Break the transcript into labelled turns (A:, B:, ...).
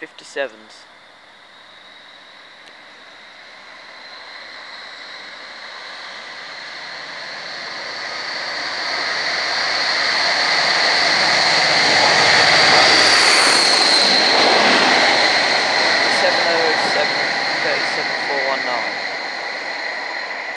A: 57s.